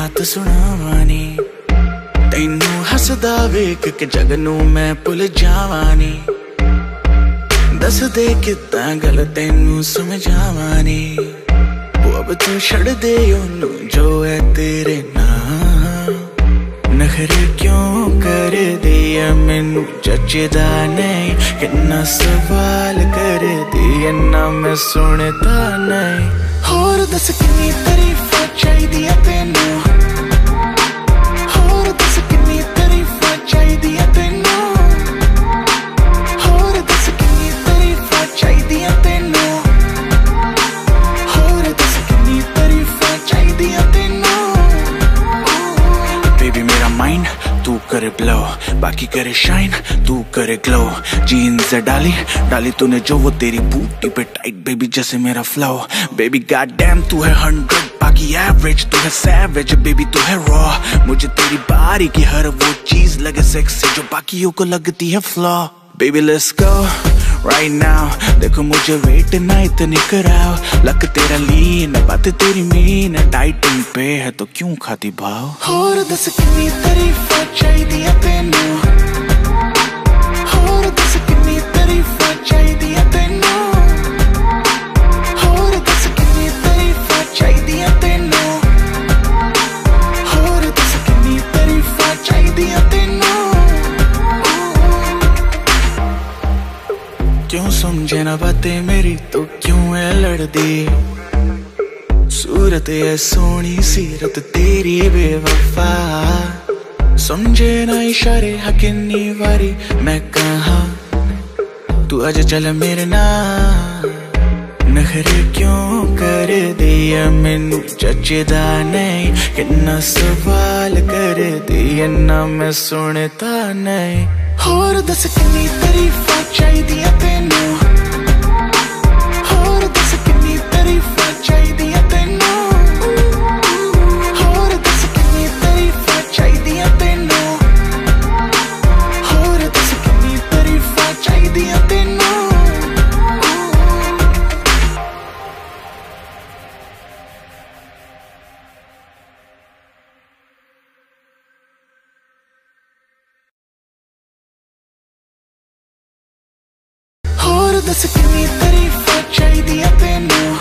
ਕੀ ਬਾਤ ਸੁਣਾਵਾਂ ਨੀ ਤੈਨੂੰ ਹੱਸਦਾ ਵੇਖ ਕੇ ਜਗ ਨੂੰ ਮੈਂ ਭੁੱਲ ਜਾਵਾਂ ਨੀ ਦੱਸ ਦੇ ਕਿਤਾ ਗੱਲ ਤੈਨੂੰ ਸਮਝਾਵਾਂ ਨੀ ਉਹ ਅਬ ਤੂੰ ਛੱਡ ਦੇ ਉਹਨੂੰ ਜੋ ਹੈ ਤੇਰੇ ਨਾਲ ਨਖਰੇ ਕਿਉਂ ਕਰਦੇ ਆ ਮੈਨੂੰ ਜੱਜਦਾ ਨਹੀਂ। ਕਿੰਨਾ ਸਵਾਲ ਕਰਦੀ ਐ ਨਾ ਮੈਂ ਸੁਣਦਾ ਨਹੀਂ। ਹੋਰ ਦੱਸ ਕਿੰਨੀ ਤਾਰੀਫਾਂ ਚਾਹੀਦੀਆਂ ਤੈਨੂੰ? तू करे ब्लो बाकी करे शाइन तू करे ग्लो जीन्स डाली डाली तूने जो, वो तेरी बूटी पे टाइट बेबी जैसे मेरा फ्लो बेबी गॉड डैम तू है हंड्रेड बाकी एवरेज तू है सैवेज बेबी तू है रॉ मुझे तेरी बारी की हर वो चीज़ लगे सेक्सी जो बाकियों को लगती है flaw baby let's go right now, देखो मुझे वेट ना इतनी कराओ। लक तेरा लीन बात तेरी मीन डाइटिंग पे है तो क्यों खाती भाव? और दस कितनी तारीफ़ चाहिए तेनू। समझे ना बातें मेरी तो क्यों है लड़दी सूरत है सोनी सीरत तेरी बेवफा। समझे ना इशारे हाँ हकीनी वारी मैं कहा? तू आज चल मेरे ना नखरे क्यों कर दिया मैनू? जचदा नहीं कितना सवाल कर दिया ना मैं सुनता नहीं। और दस किन्नी तारीफा चाहिए ਦੱਸ ਕਿੰਨੀ ਤਾਰੀਫਾਂ ਚਾਹੀਦੀਆਂ ਤੈਨੂੰ